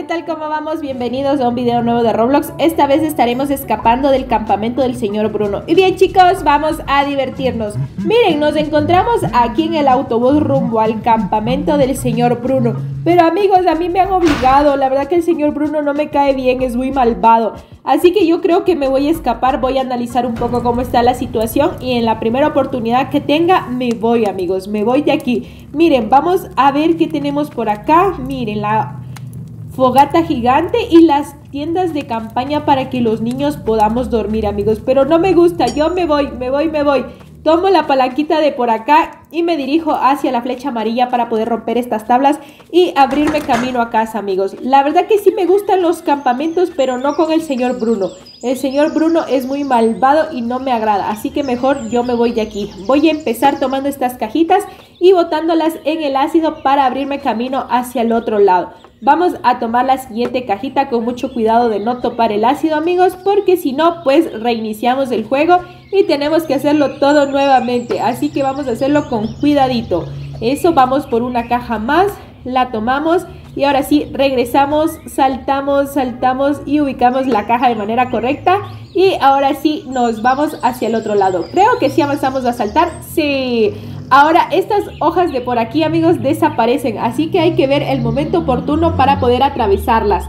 ¿qué tal? ¿Cómo vamos? Bienvenidos a un video nuevo de Roblox. Esta vez estaremos escapando del campamento del señor Bruno. Y bien chicos, vamos a divertirnos. Miren, nos encontramos aquí en el autobús rumbo al campamento del señor Bruno. Pero amigos, a mí me han obligado. La verdad que el señor Bruno no me cae bien, es muy malvado. Así que yo creo que me voy a escapar, voy a analizar un poco cómo está la situación y en la primera oportunidad que tenga me voy amigos, me voy de aquí. Miren, vamos a ver qué tenemos por acá. Miren, la fogata gigante y las tiendas de campaña para que los niños podamos dormir, amigos. Pero no me gusta, yo me voy, me voy, me voy. Tomo la palanquita de por acá y me dirijo hacia la flecha amarilla para poder romper estas tablas y abrirme camino a casa, amigos. La verdad que sí me gustan los campamentos, pero no con el señor Bruno. El señor Bruno es muy malvado y no me agrada, así que mejor yo me voy de aquí. Voy a empezar tomando estas cajitas y botándolas en el ácido para abrirme camino hacia el otro lado. Vamos a tomar la siguiente cajita con mucho cuidado de no topar el ácido amigos porque si no pues reiniciamos el juego y tenemos que hacerlo todo nuevamente. Así que vamos a hacerlo con cuidadito. Eso vamos por una caja más la tomamos y ahora sí regresamos saltamos saltamos y ubicamos la caja de manera correcta. Y ahora sí nos vamos hacia el otro lado. Creo que sí avanzamos a saltar. Sí Ahora, estas hojas de por aquí, amigos, desaparecen, así que hay que ver el momento oportuno para poder atravesarlas.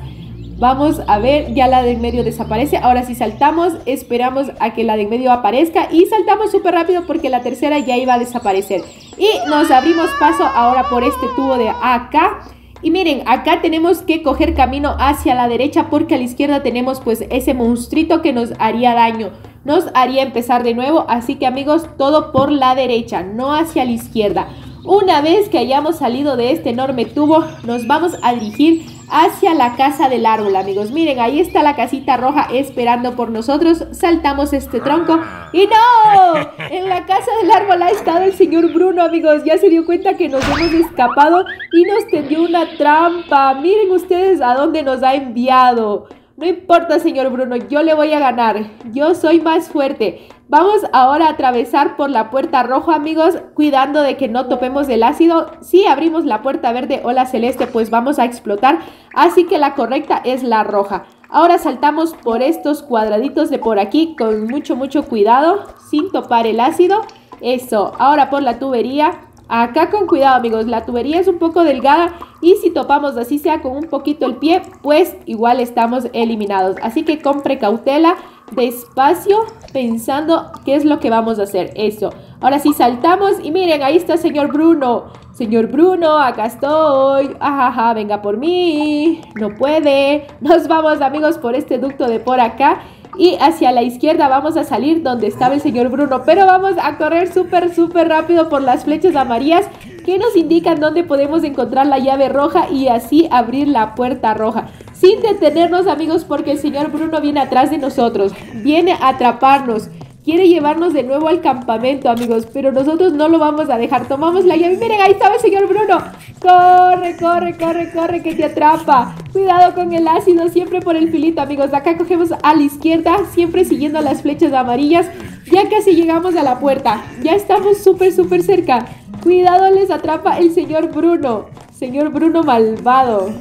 Vamos a ver, ya la de en medio desaparece. Ahora sí saltamos, esperamos a que la de en medio aparezca y saltamos súper rápido porque la tercera ya iba a desaparecer. Y nos abrimos paso ahora por este tubo de acá. Y miren, acá tenemos que coger camino hacia la derecha porque a la izquierda tenemos pues ese monstruito que nos haría daño nos haría empezar de nuevo. Así que amigos, todo por la derecha, no hacia la izquierda. Una vez que hayamos salido de este enorme tubo, nos vamos a dirigir hacia la casa del árbol, amigos. Miren, ahí está la casita roja esperando por nosotros. Saltamos este tronco y ¡no! En la casa del árbol ha estado el señor Bruno, amigos. Ya se dio cuenta que nos hemos escapado y nos tendió una trampa. Miren ustedes a dónde nos ha enviado. No importa, señor Bruno, yo le voy a ganar. Yo soy más fuerte. Vamos ahora a atravesar por la puerta roja, amigos, cuidando de que no topemos el ácido. Si abrimos la puerta verde o la celeste, pues vamos a explotar. Así que la correcta es la roja. Ahora saltamos por estos cuadraditos de por aquí con mucho, mucho cuidado, sin topar el ácido. Eso, ahora por la tubería Acá con cuidado amigos, la tubería es un poco delgada y si topamos así sea con un poquito el pie, pues igual estamos eliminados. Así que con precautela, despacio, pensando qué es lo que vamos a hacer. Eso. Ahora sí saltamos y miren, ahí está señor Bruno. Señor Bruno, acá estoy. Ajaja, venga por mí. No puede. Nos vamos amigos por este ducto de por acá y hacia la izquierda vamos a salir donde estaba el señor Bruno, pero vamos a correr súper, súper rápido por las flechas amarillas que nos indican dónde podemos encontrar la llave roja y así abrir la puerta roja. Sin detenernos amigos porque el señor Bruno viene atrás de nosotros, viene a atraparnos. Quiere llevarnos de nuevo al campamento, amigos, pero nosotros no lo vamos a dejar. Tomamos la llave. Miren, ahí estaba el señor Bruno. Corre, corre, corre, corre, que te atrapa. Cuidado con el ácido, siempre por el filito, amigos. Acá cogemos a la izquierda, siempre siguiendo las flechas amarillas. Ya casi llegamos a la puerta. Ya estamos súper, súper cerca. Cuidado, les atrapa el señor Bruno. Señor Bruno malvado.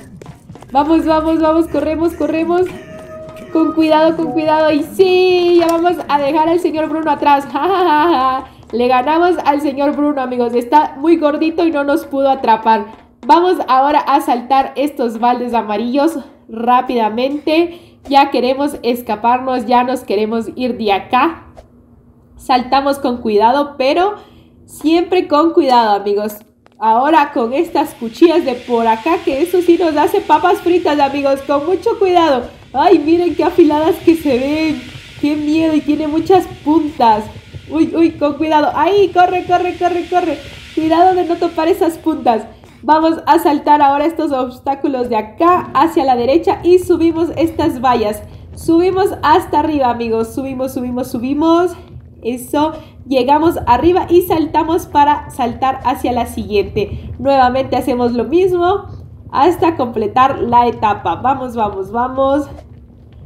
Vamos, vamos, vamos, corremos, corremos. Con cuidado, con cuidado. Y sí, ya vamos a dejar al señor Bruno atrás. Le ganamos al señor Bruno, amigos. Está muy gordito y no nos pudo atrapar. Vamos ahora a saltar estos baldes amarillos rápidamente. Ya queremos escaparnos, ya nos queremos ir de acá. Saltamos con cuidado, pero siempre con cuidado, amigos. Ahora con estas cuchillas de por acá, que eso sí nos hace papas fritas, amigos. Con mucho cuidado. Ay, miren qué afiladas que se ven. Qué miedo y tiene muchas puntas. Uy, uy, con cuidado. Ahí, corre, corre, corre, corre. Cuidado de no topar esas puntas. Vamos a saltar ahora estos obstáculos de acá hacia la derecha y subimos estas vallas. Subimos hasta arriba, amigos. Subimos, subimos, subimos. Eso. Llegamos arriba y saltamos para saltar hacia la siguiente. Nuevamente hacemos lo mismo hasta completar la etapa. Vamos, vamos, vamos.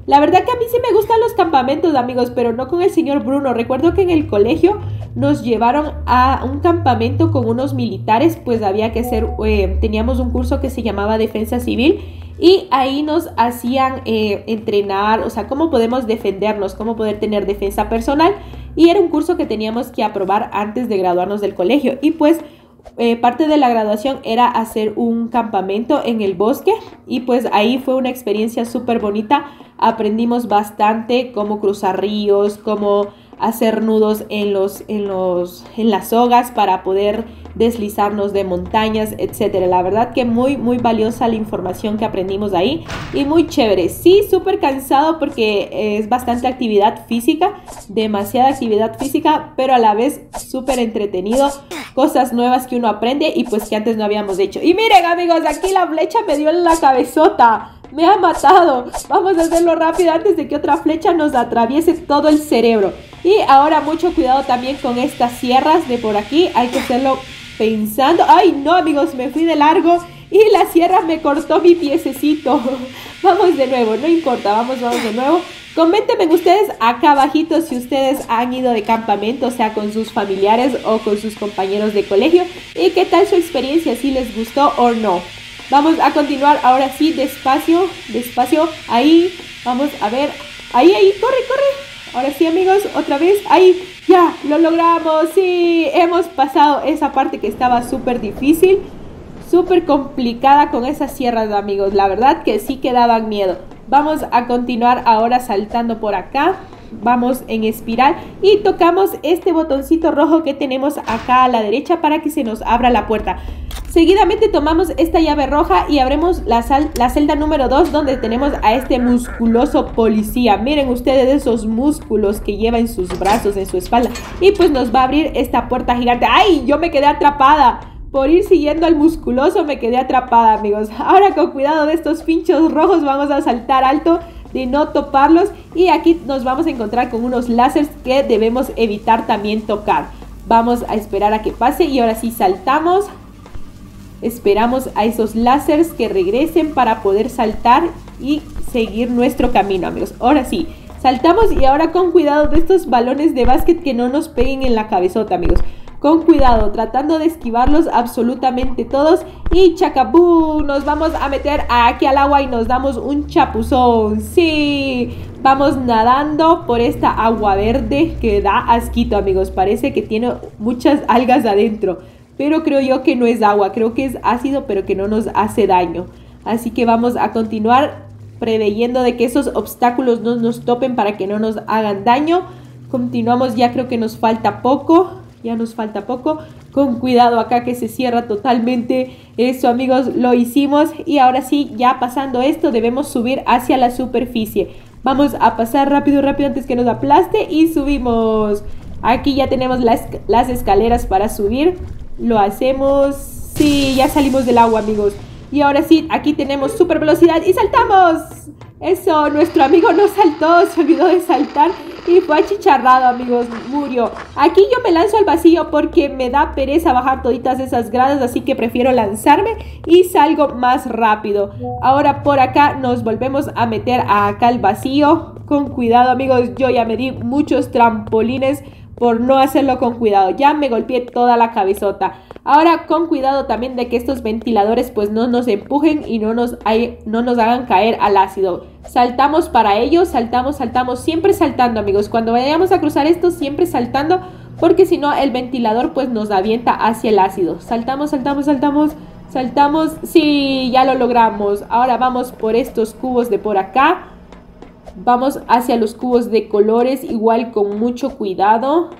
La verdad que a mí sí me gustan los campamentos, amigos, pero no con el señor Bruno. Recuerdo que en el colegio nos llevaron a un campamento con unos militares, pues había que hacer, eh, teníamos un curso que se llamaba Defensa Civil y ahí nos hacían eh, entrenar, o sea, cómo podemos defendernos, cómo poder tener defensa personal y era un curso que teníamos que aprobar antes de graduarnos del colegio y pues eh, parte de la graduación era hacer un campamento en el bosque y pues ahí fue una experiencia súper bonita. Aprendimos bastante cómo cruzar ríos, cómo hacer nudos en, los, en, los, en las sogas para poder deslizarnos de montañas, etcétera. La verdad que muy, muy valiosa la información que aprendimos ahí y muy chévere. Sí, súper cansado porque es bastante actividad física, demasiada actividad física, pero a la vez súper entretenido. Cosas nuevas que uno aprende y pues que antes no habíamos hecho. Y miren amigos, aquí la flecha me dio en la cabezota. Me ha matado. Vamos a hacerlo rápido antes de que otra flecha nos atraviese todo el cerebro. Y ahora mucho cuidado también con estas sierras de por aquí. Hay que hacerlo pensando. Ay, no amigos, me fui de largo y la sierra me cortó mi piececito. vamos de nuevo, no importa, vamos, vamos de nuevo. Coméntenme ustedes acá abajito si ustedes han ido de campamento, sea con sus familiares o con sus compañeros de colegio. Y qué tal su experiencia, si les gustó o no. Vamos a continuar ahora sí, despacio, despacio. Ahí, vamos a ver. Ahí, ahí, corre, corre. Ahora sí, amigos, otra vez. Ahí, ya, lo logramos. Sí, hemos pasado esa parte que estaba súper difícil. Súper complicada con esas sierras, amigos. La verdad que sí que daban miedo. Vamos a continuar ahora saltando por acá. Vamos en espiral y tocamos este botoncito rojo que tenemos acá a la derecha para que se nos abra la puerta. Seguidamente tomamos esta llave roja y abremos la, celda número 2 donde tenemos a este musculoso policía. Miren ustedes esos músculos que lleva en sus brazos, en su espalda. Y pues nos va a abrir esta puerta gigante. ¡Ay! Yo me quedé atrapada. Por ir siguiendo al musculoso me quedé atrapada, amigos. Ahora con cuidado de estos pinchos rojos vamos a saltar alto de no toparlos. Y aquí nos vamos a encontrar con unos láseres que debemos evitar también tocar. Vamos a esperar a que pase y ahora sí saltamos. Esperamos a esos láseres que regresen para poder saltar y seguir nuestro camino, amigos. Ahora sí, saltamos y ahora con cuidado de estos balones de básquet que no nos peguen en la cabezota, amigos. Con cuidado, tratando de esquivarlos absolutamente todos. Y chacabú, nos vamos a meter aquí al agua y nos damos un chapuzón. Sí, vamos nadando por esta agua verde que da asquito, amigos. Parece que tiene muchas algas adentro pero creo yo que no es agua, creo que es ácido, pero que no nos hace daño. Así que vamos a continuar preveyendo de que esos obstáculos no nos topen para que no nos hagan daño. Continuamos, ya creo que nos falta poco, ya nos falta poco. Con cuidado acá que se cierra totalmente. Eso amigos, lo hicimos y ahora sí, ya pasando esto, debemos subir hacia la superficie. Vamos a pasar rápido, rápido antes que nos aplaste y subimos. Aquí ya tenemos las, las escaleras para subir. Lo hacemos. Sí, ya salimos del agua, amigos. Y ahora sí, aquí tenemos super velocidad y saltamos. Eso, nuestro amigo no saltó, se olvidó de saltar y fue achicharrado, amigos, murió. Aquí yo me lanzo al vacío porque me da pereza bajar toditas esas gradas, así que prefiero lanzarme y salgo más rápido. Ahora por acá nos volvemos a meter acá al vacío. Con cuidado, amigos, yo ya me di muchos trampolines por no hacerlo con cuidado. Ya me golpeé toda la cabezota. Ahora con cuidado también de que estos ventiladores pues no nos empujen y no nos, no nos hagan caer al ácido. Saltamos para ello, saltamos, saltamos, siempre saltando amigos. Cuando vayamos a cruzar esto siempre saltando porque si no el ventilador pues nos avienta hacia el ácido. Saltamos, saltamos, saltamos, saltamos. Sí, ya lo logramos. Ahora vamos por estos cubos de por acá. Vamos hacia los cubos de colores igual con mucho cuidado.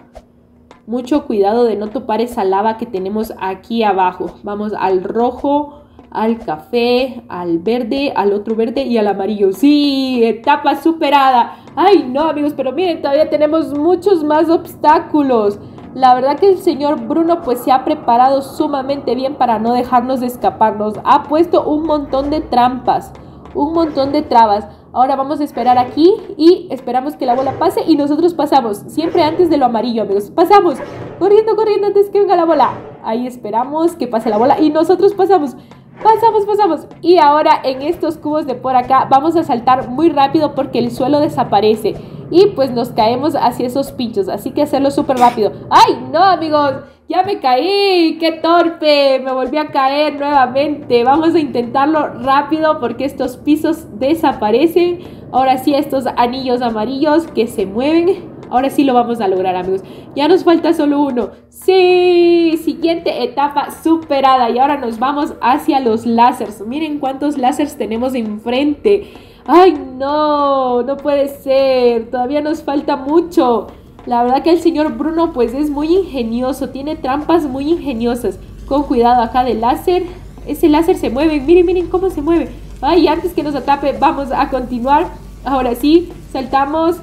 Mucho cuidado de no topar esa lava que tenemos aquí abajo. Vamos al rojo, al café, al verde, al otro verde y al amarillo. Sí, etapa superada. Ay, no amigos, pero miren, todavía tenemos muchos más obstáculos. La verdad que el señor Bruno pues se ha preparado sumamente bien para no dejarnos escaparnos. Ha puesto un montón de trampas, un montón de trabas. Ahora vamos a esperar aquí y esperamos que la bola pase y nosotros pasamos. Siempre antes de lo amarillo, amigos. Pasamos. Corriendo, corriendo antes que venga la bola. Ahí esperamos que pase la bola y nosotros pasamos. Pasamos, pasamos. Y ahora en estos cubos de por acá vamos a saltar muy rápido porque el suelo desaparece. Y pues nos caemos hacia esos pinchos. Así que hacerlo súper rápido. ¡Ay, no, amigos! Ya me caí, qué torpe, me volví a caer nuevamente. Vamos a intentarlo rápido porque estos pisos desaparecen. Ahora sí, estos anillos amarillos que se mueven. Ahora sí lo vamos a lograr, amigos. Ya nos falta solo uno. Sí, siguiente etapa superada. Y ahora nos vamos hacia los láseres. Miren cuántos láseres tenemos enfrente. Ay, no, no puede ser. Todavía nos falta mucho. La verdad que el señor Bruno pues es muy ingenioso, tiene trampas muy ingeniosas. Con cuidado acá del láser. Ese láser se mueve, miren, miren cómo se mueve. Ay, antes que nos atrape, vamos a continuar. Ahora sí, saltamos,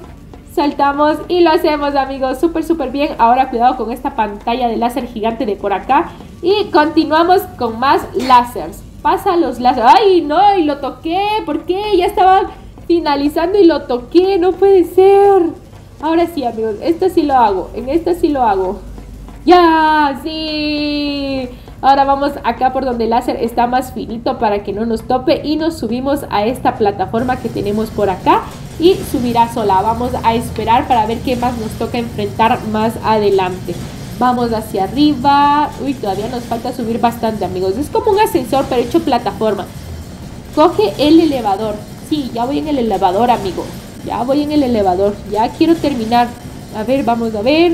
saltamos y lo hacemos amigos, súper súper bien. Ahora cuidado con esta pantalla de láser gigante de por acá. Y continuamos con más láseres. Pasa los láseres. Ay, no, y lo toqué. ¿Por qué? Ya estaba finalizando y lo toqué. No puede ser. Ahora sí, amigos, esta sí lo hago. En esta sí lo hago. ¡Ya! ¡Sí! Ahora vamos acá por donde el láser está más finito para que no nos tope y nos subimos a esta plataforma que tenemos por acá y subirá sola. Vamos a esperar para ver qué más nos toca enfrentar más adelante. Vamos hacia arriba. Uy, todavía nos falta subir bastante, amigos. Es como un ascensor, pero hecho plataforma. Coge el elevador. Sí, ya voy en el elevador, amigo. Ya voy en el elevador. Ya quiero terminar. A ver, vamos a ver.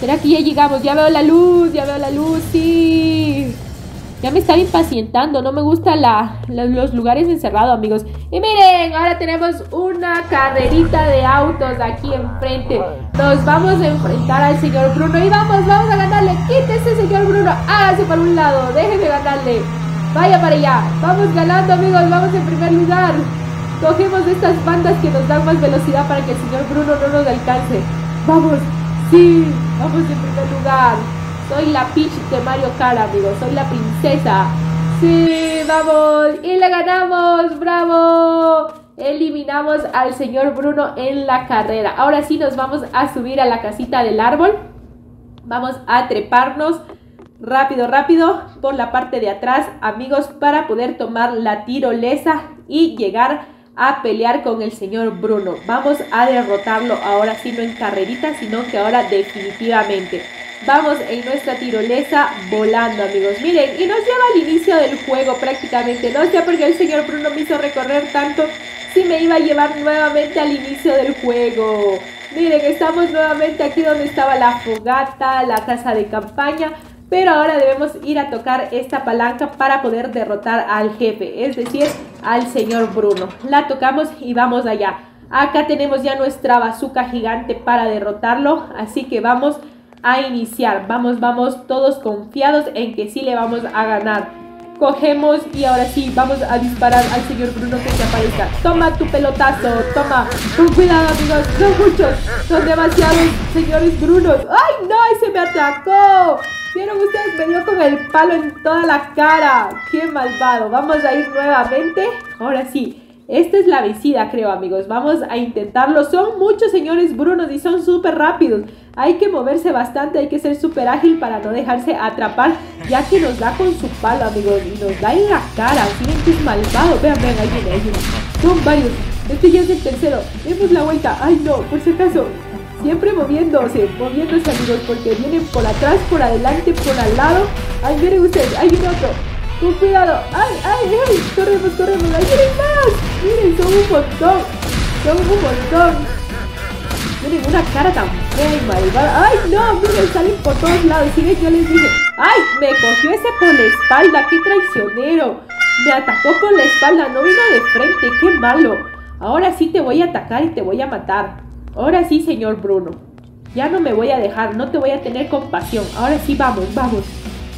¿Será que ya llegamos? Ya veo la luz, ya veo la luz, sí. Ya me estaba impacientando, no me gustan los lugares encerrados, amigos. Y miren, ahora tenemos una carrerita de autos aquí enfrente. Nos vamos a enfrentar al señor Bruno y vamos, vamos a ganarle. Quítese, señor Bruno, hágase por un lado, déjeme ganarle. Vaya para allá, vamos ganando, amigos, vamos en primer lugar. Cogemos estas bandas que nos dan más velocidad para que el señor Bruno no nos alcance. Vamos, sí, vamos en primer lugar. Soy la Peach de Mario Kart, amigos. Soy la princesa. Sí, vamos. Y le ganamos. Bravo. Eliminamos al señor Bruno en la carrera. Ahora sí nos vamos a subir a la casita del árbol. Vamos a treparnos rápido, rápido por la parte de atrás, amigos, para poder tomar la tirolesa y llegar a pelear con el señor Bruno. Vamos a derrotarlo ahora sí, no en carrerita, sino que ahora definitivamente. Vamos en nuestra tirolesa volando, amigos. Miren, y nos lleva al inicio del juego prácticamente. No sé por qué el señor Bruno me hizo recorrer tanto si me iba a llevar nuevamente al inicio del juego. Miren, estamos nuevamente aquí donde estaba la fogata, la casa de campaña. Pero ahora debemos ir a tocar esta palanca para poder derrotar al jefe, es decir, al señor Bruno. La tocamos y vamos allá. Acá tenemos ya nuestra bazooka gigante para derrotarlo, así que vamos a iniciar. Vamos, vamos, todos confiados en que sí le vamos a ganar. Cogemos y ahora sí, vamos a disparar al señor Bruno que se aparezca. Toma tu pelotazo, toma. Con cuidado, amigos, son muchos, son demasiados señores Brunos. ¡Ay, no! ¡Se me atacó! ¿Vieron ustedes? Me dio con el palo en toda la cara. ¡Qué malvado! Vamos a ir nuevamente. Ahora sí. Esta es la vencida, creo, amigos. Vamos a intentarlo. Son muchos señores brunos y son súper rápidos. Hay que moverse bastante, hay que ser súper ágil para no dejarse atrapar, ya que nos da con su palo, amigos. Y nos da en la cara. Miren que es malvado. Vean, vean, ahí viene, ahí viene. Son varios. Este ya es el tercero. Demos la vuelta. Ay, no, por si acaso. Siempre moviéndose, moviéndose amigos, porque vienen por atrás, por adelante, por al lado. Ahí miren ustedes, ahí viene otro. Con cuidado. ¡Ay, ay, ay! Corremos, corremos. ¡Ahí vienen más! Miren, son un montón. Son un montón. Miren, una cara tan fea y malvada. ¡Ay, no! Miren, salen por todos lados. Miren, yo les dije. ¡Ay! Me cogió ese por la espalda. ¡Qué traicionero! Me atacó por la espalda. No vino de frente. ¡Qué malo! Ahora sí te voy a atacar y te voy a matar. Ahora sí, señor Bruno. Ya no me voy a dejar, no te voy a tener compasión. Ahora sí, vamos, vamos.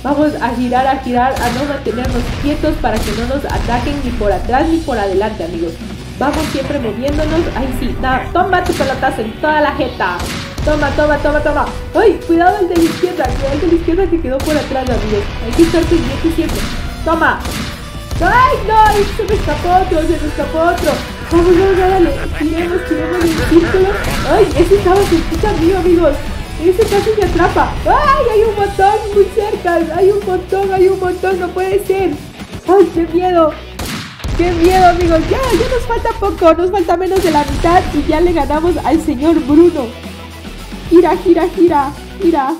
Vamos a girar, a girar, a no mantenernos quietos para que no nos ataquen ni por atrás ni por adelante, amigos. Vamos siempre moviéndonos. Ay, sí, nada. Toma tu pelotazo en toda la jeta. Toma, toma, toma, toma. ¡Ay! Cuidado el de la izquierda. Cuidado el de la izquierda que quedó por atrás, amigos. Hay que estar pendiente siempre. Toma. ¡Ay, no! Se me escapó otro, se me escapó otro. Vamos, vamos, dale. Tiremos, tiremos el círculo. ¡Ay! Ese estaba cerquita mío, amigos. Ese casi me atrapa. ¡Ay! Hay un montón muy cerca. Hay un montón, hay un montón. No puede ser. ¡Ay, qué miedo! ¡Qué miedo, amigos! Ya, ya nos falta poco. Nos falta menos de la mitad y ya le ganamos al señor Bruno. Gira, gira, gira. Gira.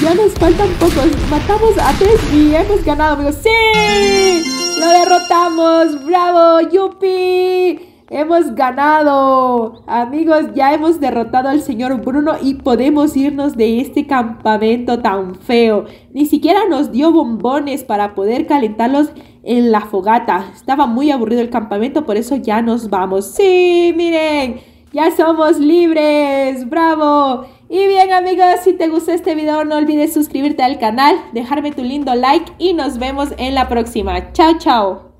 Ya nos faltan pocos. Matamos a tres y hemos ganado, amigos. ¡Sí! ¡Lo derrotamos! ¡Bravo! ¡Yupi! Hemos ganado. Amigos, ya hemos derrotado al señor Bruno y podemos irnos de este campamento tan feo. Ni siquiera nos dio bombones para poder calentarlos en la fogata. Estaba muy aburrido el campamento, por eso ya nos vamos. Sí, miren, ya somos libres. ¡Bravo! Y bien amigos, si te gustó este video no olvides suscribirte al canal, dejarme tu lindo like y nos vemos en la próxima. Chao, chao.